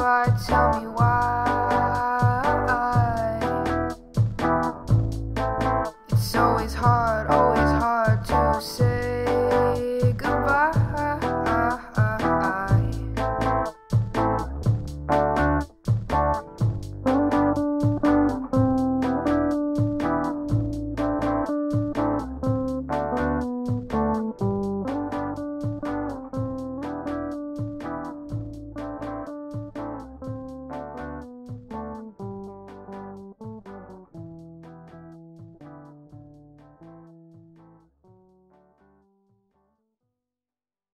are, tell me